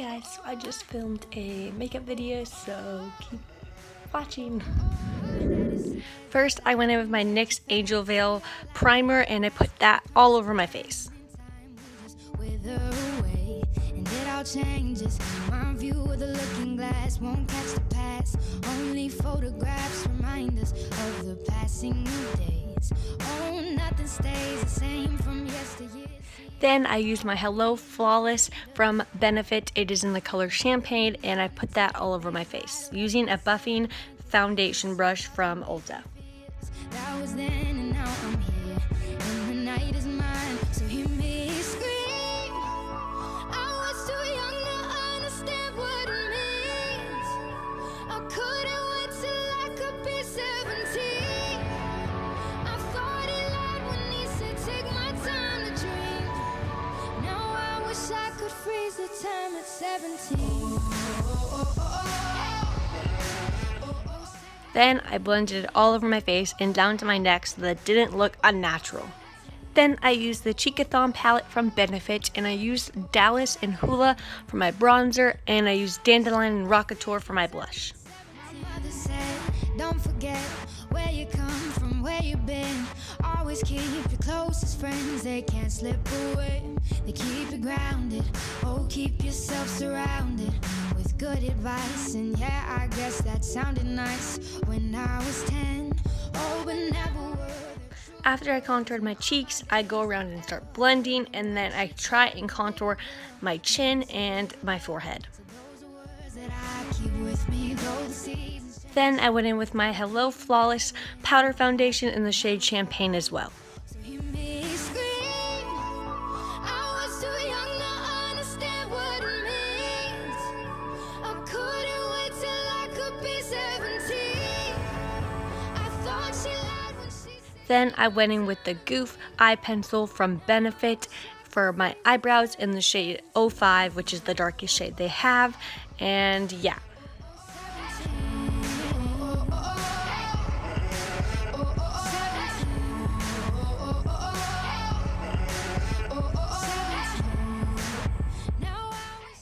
guys, so I just filmed a makeup video, so keep watching. First, I went in with my NYX Angel Veil primer and I put that all over my face. Changes. My view of the looking glass won't catch the past. Only photographs remind us of the passing of days. Oh, nothing stays the same from yesteryear. Then I used my Hello Flawless from Benefit. It is in the color Champagne and I put that all over my face using a buffing foundation brush from Ulta. Then I blended it all over my face and down to my neck so that it didn't look unnatural. Then I used the Cheekathon palette from Benefit and I used Dallas and Hoola for my bronzer and I used Dandelion and Rockateur for my blush. Always keep your closest friends, they can't slip away. They keep you grounded, oh, keep yourself surrounded with good advice. And yeah, I guess that sounded nice when I was 10. Oh, but never after I contoured my cheeks, I go around and start blending and then I try and contour my chin and my forehead. Then I went in with my Hello Flawless Powder Foundation in the shade Champagne as well. Then I went in with the Goof Eye Pencil from Benefit for my eyebrows in the shade 05, which is the darkest shade they have. And yeah,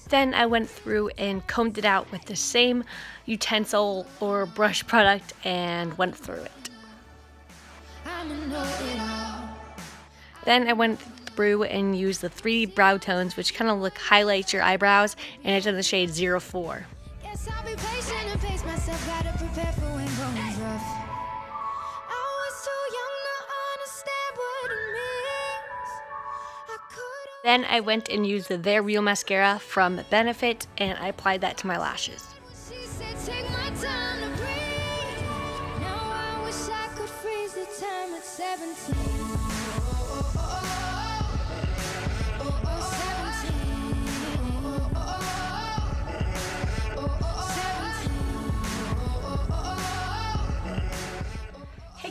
Then I went through and combed it out with the same utensil or brush product and went through it. Then I went through and used the three brow tones which kind of look highlight your eyebrows and it's in the shade 04. Then I went and used the They're Real mascara from Benefit and I applied that to my lashes.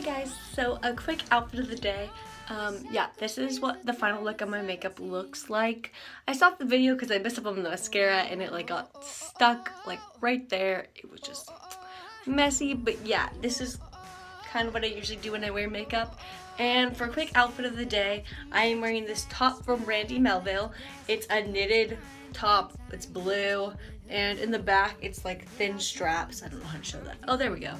Guys, so a quick outfit of the day. Um, yeah, this is what the final look of my makeup looks like. I stopped the video because I messed up on the mascara and it like got stuck like right there. It was just messy, but yeah, this is kind of what I usually do when I wear makeup. And for a quick outfit of the day, I am wearing this top from Brandy Melville. It's a knitted top, it's blue, and in the back it's like thin straps. I don't know how to show that. Oh, there we go.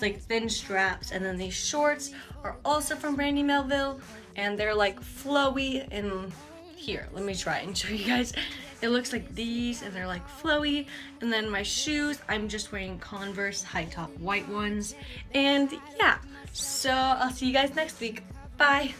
Like thin straps. And then these shorts are also from Brandy Melville and they're like flowy and here, let me try and show you guys. It looks like these and they're like flowy. And then my shoes, I'm just wearing Converse high top white ones. And yeah, so I'll see you guys next week. Bye.